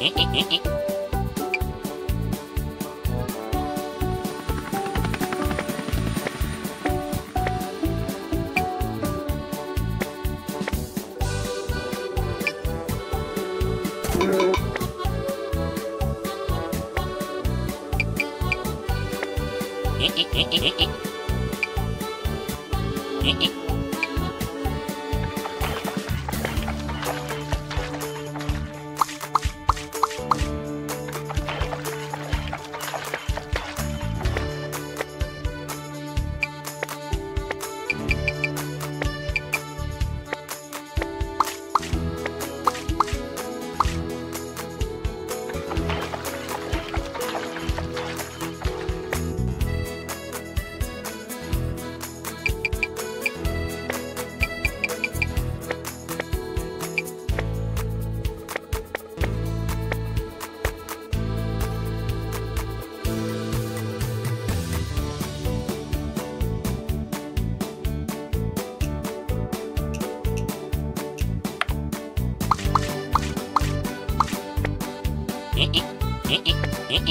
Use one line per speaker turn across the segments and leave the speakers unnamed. え っええ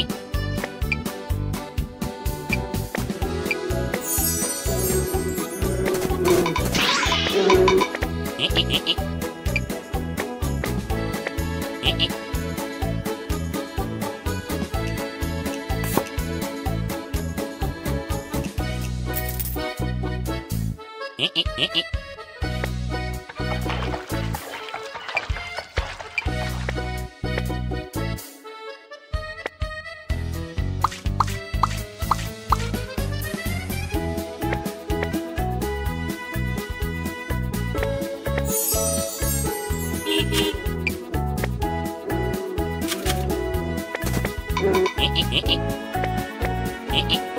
ええ Hehehehe